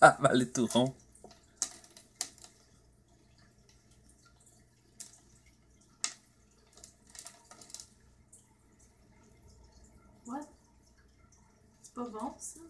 Avaler tout rond. What? C'est pas bon, ça?